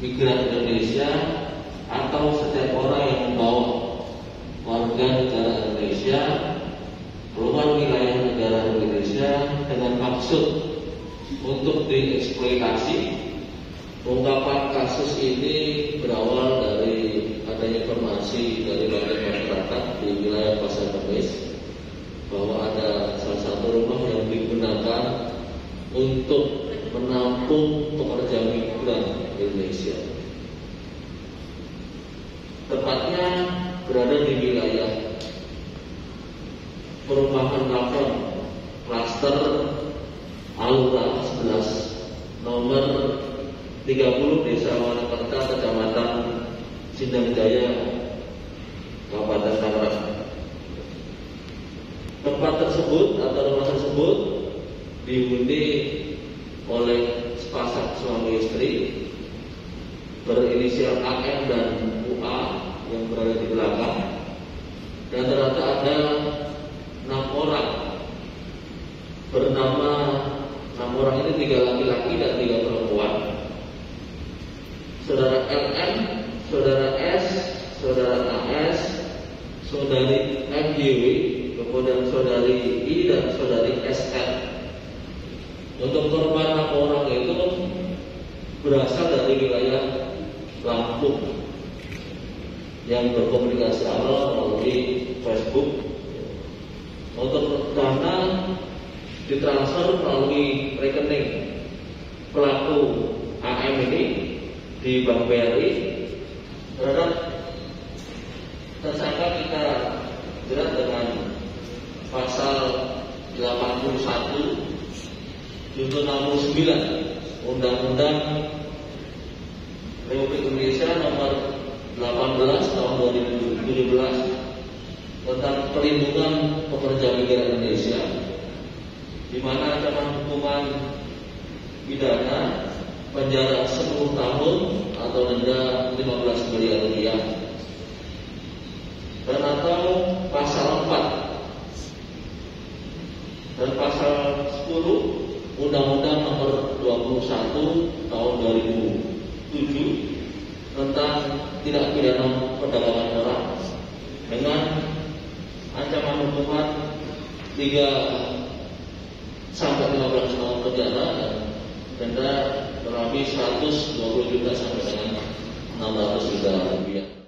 migran Indonesia atau setiap orang yang membawa warga negara Indonesia keluar wilayah negara Indonesia dengan maksud untuk dieksploitasi. Ungkapan kasus ini berawal dari adanya informasi dari banyak masyarakat di wilayah Pasar Kemis bahwa ada salah satu rumah yang digunakan untuk menampung pekerja migran Indonesia. Tepatnya berada di wilayah perumahan Lafon, klaster Aura 11, nomor 30 Desa Wanakerta, Kecamatan Sindang Jaya, Kabupaten Tangerang. Tempat tersebut atau rumah tersebut dihuni oleh sepasang suami istri berinisial AM dan UA yang berada di belakang. Dan ternyata ada enam orang. Bernama enam orang ini tiga laki-laki dan tiga perempuan. Saudara LM, saudara S, saudara AS, saudari MJW, kemudian saudari I dan saudari SL. Untuk korban enam orang itu berasal dari wilayah Lampung yang berkomunikasi awal melalui Facebook. Untuk dana ditransfer melalui rekening pelaku AM ini di Bank BRI terhadap tersangka kita jerat dengan pasal 81 junto 69 Undang-Undang Republik Indonesia nomor 18 tahun 2017 tentang perlindungan pekerja migran Indonesia di mana ancaman hukuman pidana penjara 10 tahun atau denda 15 miliar rupiah. Dan atau pasal 4 dan pasal 10 Undang-Undang nomor 21 tahun 7 tentang tidak pidana perdagangan orang dengan ancaman hukuman 3 sampai 15 tahun penjara dan denda kurang 120 juta sampai dengan 600 juta rupiah.